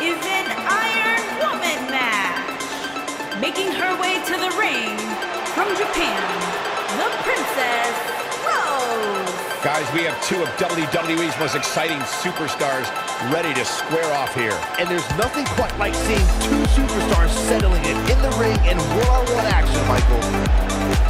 following contest is an Iron Woman match. Making her way to the ring from Japan, the Princess Rose. Guys, we have two of WWE's most exciting superstars ready to square off here. And there's nothing quite like seeing two superstars settling it in the ring in one-on-one action, Michael.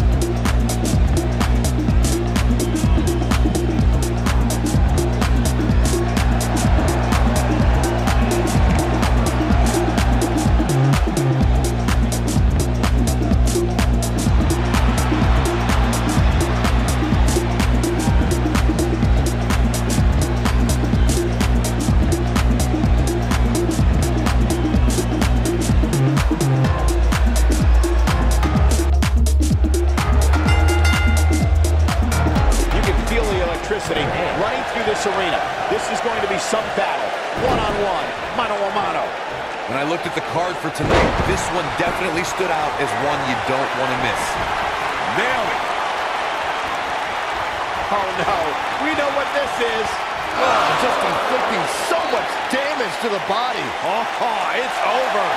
This arena. This is going to be some battle. One-on-one, mano-a-mano. When I looked at the card for tonight, this one definitely stood out as one you don't want to miss. Nailed it. Oh, no. We know what this is. Oh, just inflicting so much damage to the body. Oh, it's over.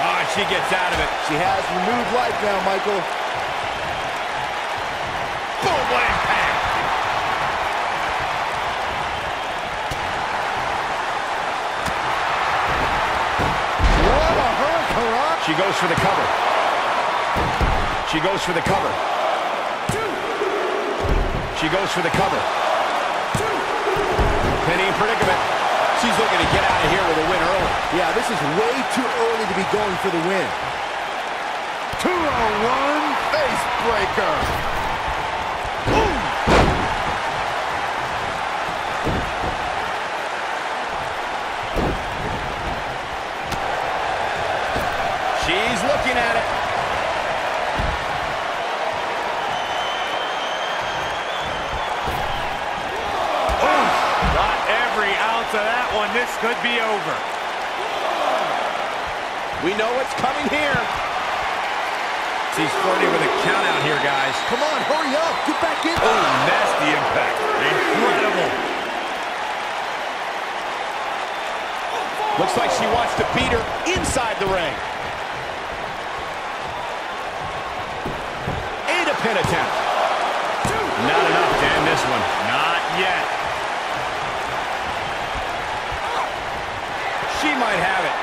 Ah, she gets out of it. She has renewed life now, Michael. Boom, what impact. What a hurricane! She goes for the cover. She goes for the cover. She goes for the cover. Penny in predicament. She's looking to get out of here with a win early. Yeah, this is way too early to be going for the win. 201 face breaker. She's looking at it. Oof, Got every ounce of that one. This could be over. We know what's coming here. She's flirting with a count out here, guys. Come on, hurry up. Get back in. Oh, nasty impact. Incredible. Looks like she wants to beat her inside the ring. And a pin attempt. Not enough to end this one. Not yet. She might have it.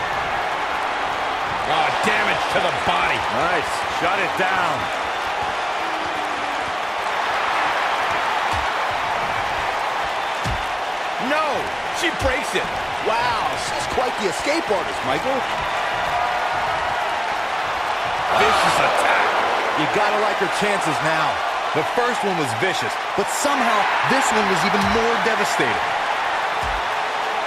Oh, damage to the body. Nice. Shut it down. No, she breaks it. Wow, she's quite the escape artist, Michael. Vicious attack. You gotta like her chances now. The first one was vicious, But somehow, this one was even more devastating.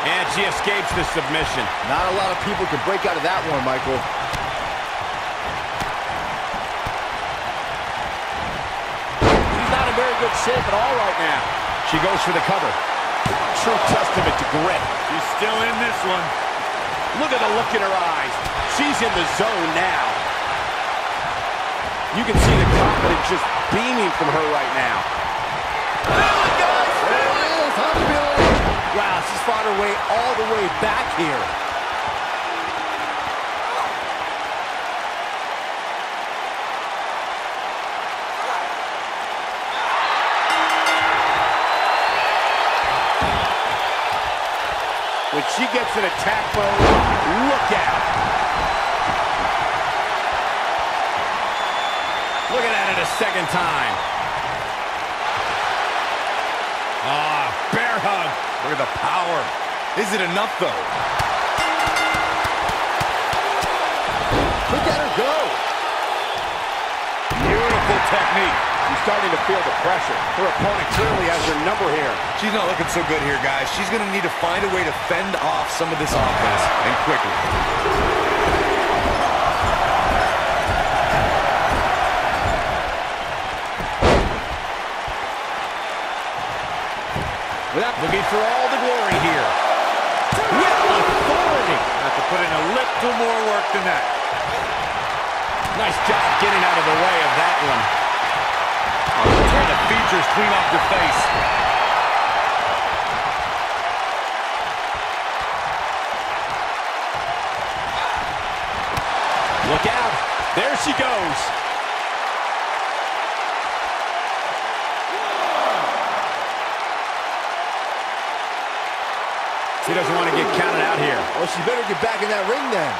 And she escapes the submission. Not a lot of people can break out of that one, Michael. She's not in very good shape at all right now. She goes for the cover. True testament to grit. She's still in this one. Look at the look in her eyes. She's in the zone now. You can see the confidence just beaming from her right now. Wow, she's fought her way all the way back here. When she gets in attack mode, look out. Looking at it a second time. Ah, bear hug. Look at the power. Is it enough, though? Look at her go. Beautiful technique. She's starting to feel the pressure. Her opponent clearly has her number here. She's not looking so good here, guys. She's going to need to find a way to fend off some of this offense, and quickly. Looking for all the glory here. With authority. Have to put in a little more work than that. Nice job getting out of the way of that one. Tear the features clean off your face. Look out. There she goes. Doesn't want to get counted out here. Well, she better get back in that ring then.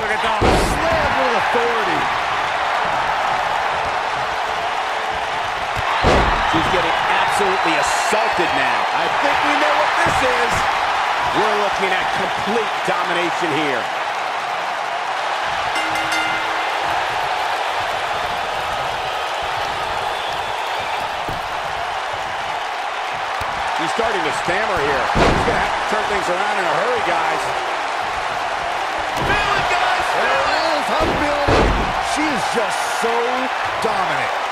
Look at that. Slam with authority. She's getting absolutely assaulted now. I think we know what this is. We're looking at complete domination here. Starting to stammer here. She's going to have to turn things around in a hurry, guys. Feel it, guys! There it is. I'm feeling it. She is just so dominant.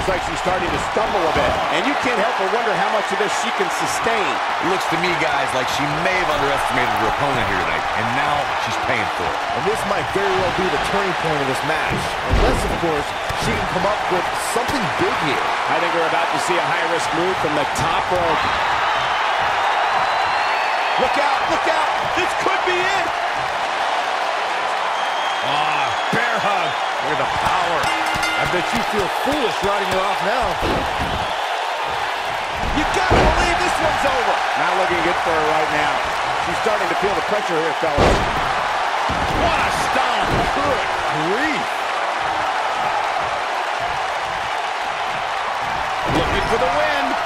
Looks like she's starting to stumble a bit. And you can't help but wonder how much of this she can sustain. Looks to me, guys, like she may have underestimated her opponent here tonight, and now she's paying for it. And this might very well be the turning point of this match. Unless, of course, she can come up with something big here. I think we're about to see a high-risk move from the top rope. Look out, look out. This could be it. Ah, bear hug. Look at the power. I bet you feel foolish riding her off now. You gotta believe this one's over. Not looking good for her right now. She's starting to feel the pressure here, fellas. What a stomp. Good grief. Looking for the win.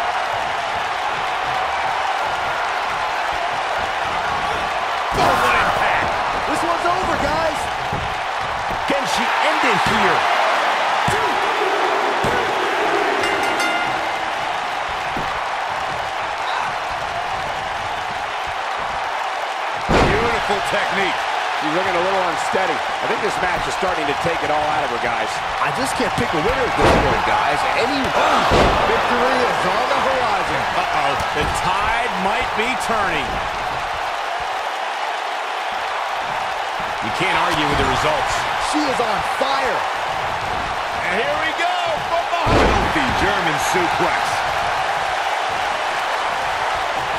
Here? Beautiful technique. She's looking a little unsteady. I think this match is starting to take it all out of her, guys. I just can't pick a winner at this point, guys. Any victory is on the horizon. Uh-oh. The tide might be turning. You can't argue with the results. She is on fire. And here we go from behind. Filthy German suplex.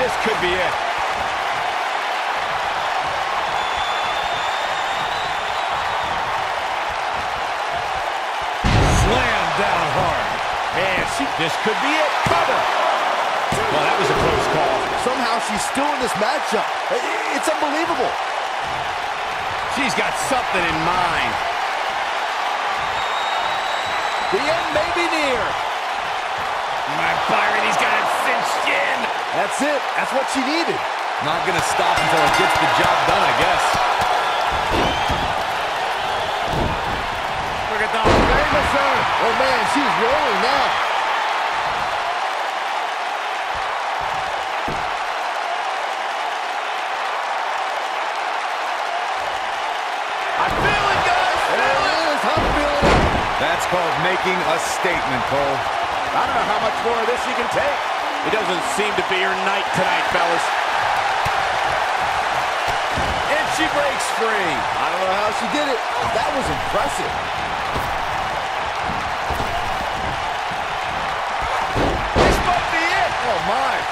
This could be it. Slam down hard. And she, this could be it. Cover. Well, that was a close call. Somehow she's still in this matchup. It's unbelievable. She's got something in mind. The end may be near. My Byron, he's got it cinched in. That's it. That's what she needed. Not going to stop until it gets the job done, I guess. Look at that. Famous her. Oh, man, she's rolling now. Called making a statement, Cole. I don't know how much more of this he can take. It doesn't seem to be your night tonight, fellas. And she breaks free. I don't know how she did it. Oh, that was impressive. This might be it. Oh, my.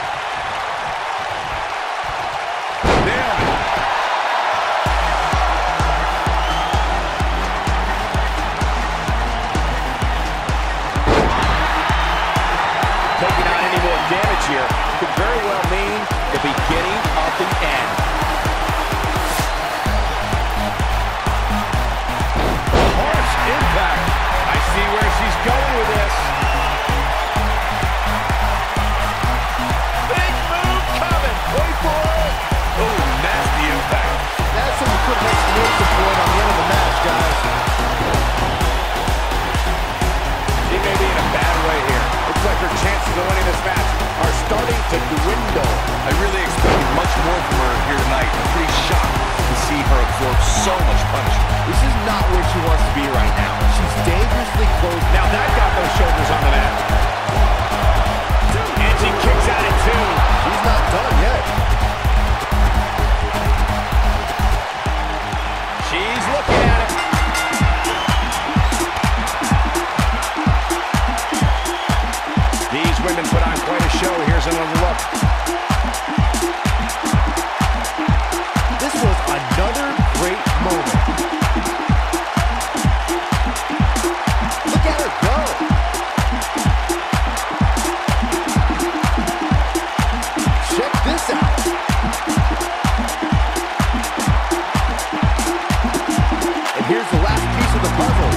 Punishment. This is not where she wants to be right now. She's dangerously close. Now that got those shoulders on the mat. And she kicks out at two. She's not done yet. She's looking at it. These women put on quite a show. Here's another look. And here's the last piece of the puzzle.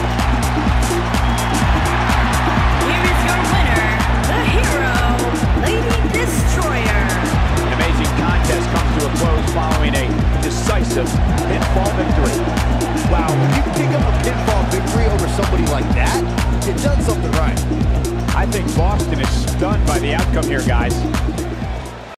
Here is your winner, the hero, Lady Destroyer. An amazing contest comes to a close following a decisive pinfall victory. Wow, when you pick up a pinfall victory over somebody like that, you've done something right. I think Boston is stunned by the outcome here, guys.